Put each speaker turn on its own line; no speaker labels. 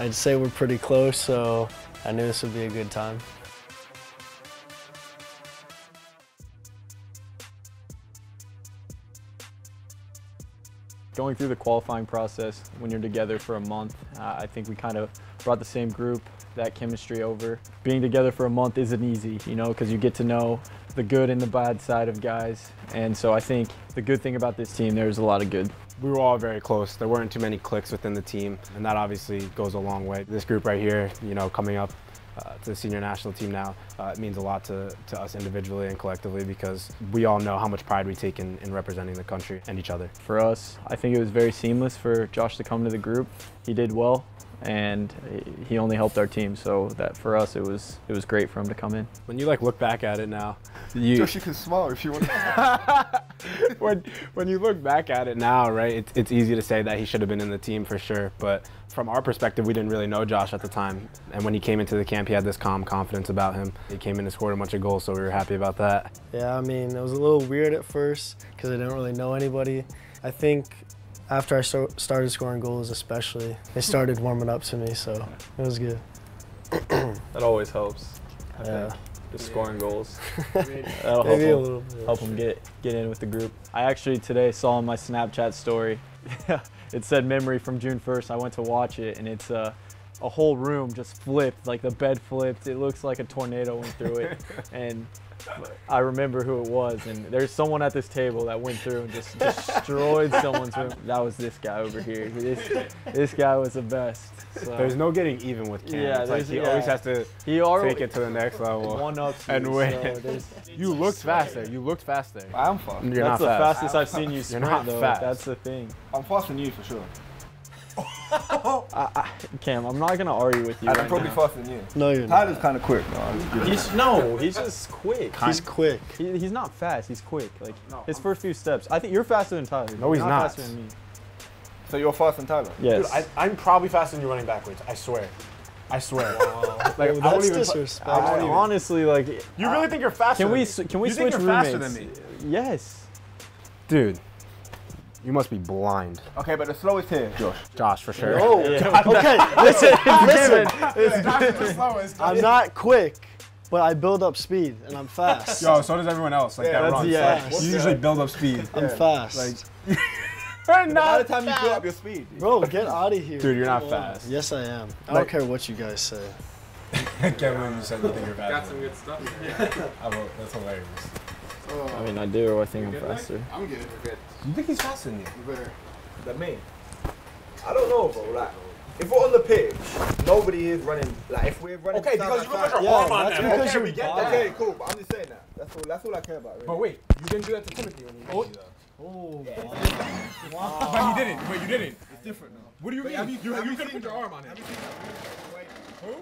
I'd say we're pretty close, so I knew this would be a good time.
Going through the qualifying process when you're together for a month, uh, I think we kind of brought the same group, that chemistry over. Being together for a month isn't easy, you know, because you get to know the good and the bad side of guys. And so I think the good thing about this team, there's a lot of good.
We were all very close. There weren't too many clicks within the team, and that obviously goes a long way. This group right here, you know, coming up uh, to the senior national team now, uh, it means a lot to, to us individually and collectively because we all know how much pride we take in, in representing the country and each other.
For us, I think it was very seamless for Josh to come to the group. He did well and he only helped our team. So that for us, it was it was great for him to come in.
When you like look back at it now,
you Josh, you can smile if you want.
when when you look back at it now, right? It's it's easy to say that he should have been in the team for sure, but from our perspective, we didn't really know Josh at the time. And when he came into the camp, he had this calm confidence about him. He came in and scored a bunch of goals, so we were happy about that.
Yeah, I mean, it was a little weird at first because I didn't really know anybody. I think after I started scoring goals, especially, they started warming up to me, so it was good.
that always helps.
I yeah. Think.
Just scoring goals. That'll help him, help him get get in with the group. I actually today saw on my Snapchat story, it said memory from June 1st. I went to watch it, and it's uh, a whole room just flipped, like the bed flipped. It looks like a tornado went through it, and I remember who it was, and there's someone at this table that went through and just destroyed someone's room. That was this guy over here. This, this guy was the best. So.
There's no getting even with Cam. Yeah, like he yeah. always has to he already, take it to the next level.
One up
and win. So you looked faster. You looked faster.
I'm fast.
You're
That's
the
fast. fastest I've seen you sprint,
You're not
though.
Fast.
That's the thing.
I'm faster than you for sure.
I, I, Cam, I'm not gonna argue with you.
I'm
right
probably
now.
faster than you.
No, you're
Tyler's kind of quick. No,
he's no, he's just quick.
He's quick.
He, he's not fast. He's quick. Like no, his I'm first few steps. I think you're faster than Tyler.
No, he's
not,
not.
faster than me.
So you're faster than Tyler?
Yes.
Dude, I, am probably faster than you running backwards. I swear. I swear.
Wow. like, well, that's disrespectful.
Honestly, like.
You really think you're faster?
Can we? Me? Can we
you
switch
think you're
roommates?
faster than me?
Yes.
Dude. You must be blind.
Okay, but the slowest here, Josh.
Josh, for sure.
Oh, yeah. okay. listen, listen. I'm not quick, but I build up speed and I'm fast.
Yo, so does everyone else. Like yeah, that runs. Yeah. You usually build up speed.
I'm yeah. fast.
Like. We're not By the time fast. you build up your speed.
Bro, get out of here.
Dude, you're not fast.
Yes, I am. I don't care what you guys say.
I can't believe you said you think you're fast.
Got some good stuff.
Yeah. That's hilarious. Oh.
I mean, I do. or I think I'm faster.
I'm good. good.
You think he's faster than you?
You better. Than me? I don't know, bro. Like, if we're on the pitch, nobody is running. Like, if we're running.
Okay, because you got your
yeah,
arm on
that's
them.
Because
okay, we get that. Okay, cool. But I'm just saying that. That's all. That's all I care about. Really.
But wait, you didn't do that to Timothy when you oh. did Oh,
oh
yeah. wow. But you didn't. But you didn't.
It's different now.
What do you
but
mean? You, you, you could put your arm on him.
Who?